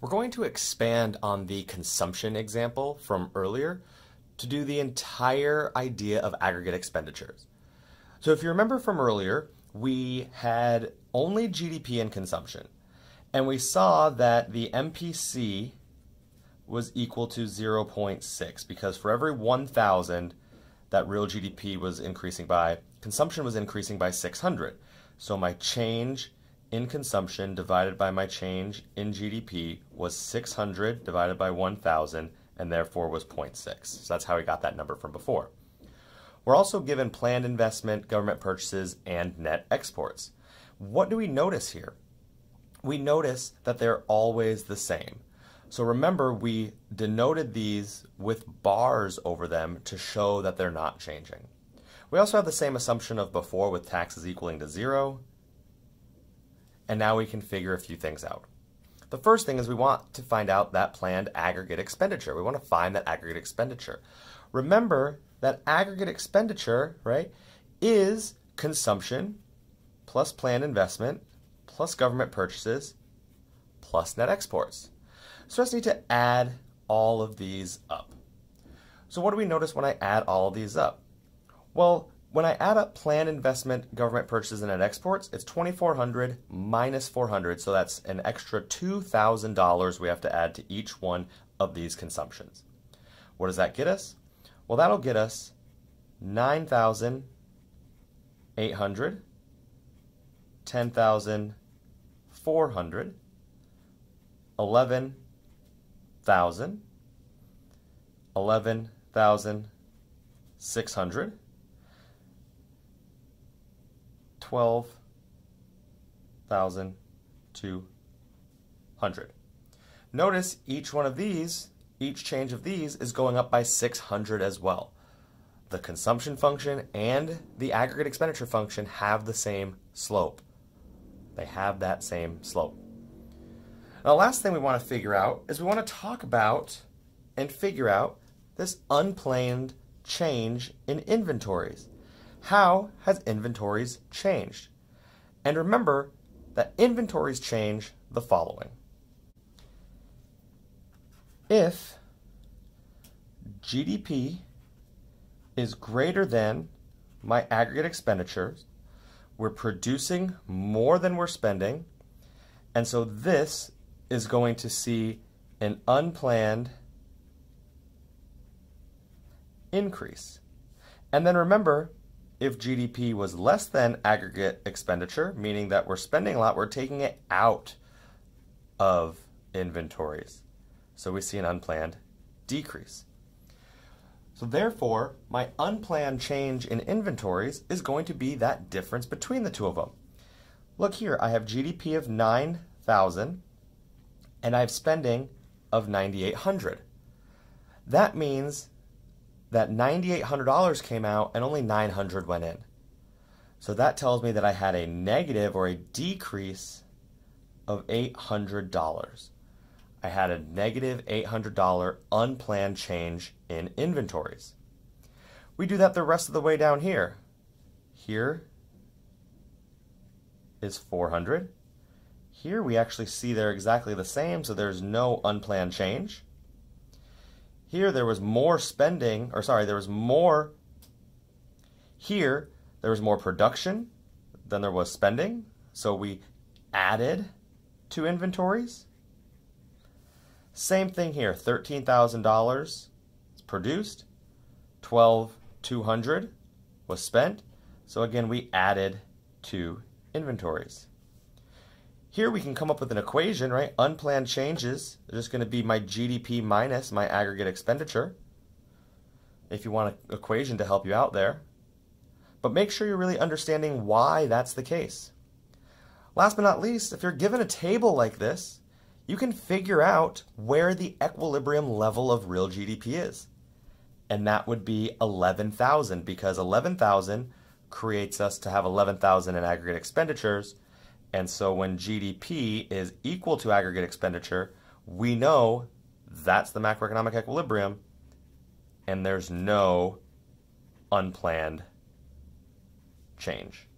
We're going to expand on the consumption example from earlier to do the entire idea of aggregate expenditures. So if you remember from earlier, we had only GDP and consumption. And we saw that the MPC was equal to 0.6 because for every 1,000 that real GDP was increasing by, consumption was increasing by 600. So my change in consumption divided by my change in GDP was 600 divided by 1,000 and therefore was 0.6. So that's how we got that number from before. We're also given planned investment, government purchases, and net exports. What do we notice here? We notice that they're always the same. So remember, we denoted these with bars over them to show that they're not changing. We also have the same assumption of before with taxes equaling to zero, and now we can figure a few things out. The first thing is we want to find out that planned aggregate expenditure. We want to find that aggregate expenditure. Remember that aggregate expenditure, right, is consumption plus planned investment plus government purchases plus net exports. So I just need to add all of these up. So what do we notice when I add all of these up? Well, when I add up planned investment, government purchases, and net exports, it's 2400 minus 400, so that's an extra $2,000 we have to add to each one of these consumptions. What does that get us? Well, that'll get us 9,800, 10,400, 11,000, 11,600, twelve thousand two hundred. Notice each one of these, each change of these is going up by 600 as well. The consumption function and the aggregate expenditure function have the same slope. They have that same slope. Now, the last thing we want to figure out is we want to talk about and figure out this unplanned change in inventories. How has inventories changed? And remember that inventories change the following. If GDP is greater than my aggregate expenditures, we're producing more than we're spending, and so this is going to see an unplanned increase. And then remember, if GDP was less than aggregate expenditure, meaning that we're spending a lot, we're taking it out of inventories. So we see an unplanned decrease. So therefore, my unplanned change in inventories is going to be that difference between the two of them. Look here, I have GDP of 9,000 and I have spending of 9,800. That means that $9,800 came out and only 900 went in. So that tells me that I had a negative or a decrease of $800. I had a negative $800 unplanned change in inventories. We do that the rest of the way down here. Here is 400. Here we actually see they're exactly the same, so there's no unplanned change. Here there was more spending, or sorry, there was more. Here there was more production than there was spending, so we added to inventories. Same thing here, $13,000 is produced, 12,200 was spent. So again, we added to inventories. Here we can come up with an equation, right? Unplanned changes are just going to be my GDP minus my aggregate expenditure. If you want an equation to help you out there. But make sure you're really understanding why that's the case. Last but not least, if you're given a table like this, you can figure out where the equilibrium level of real GDP is. And that would be 11,000 because 11,000 creates us to have 11,000 in aggregate expenditures and so when GDP is equal to aggregate expenditure, we know that's the macroeconomic equilibrium and there's no unplanned change.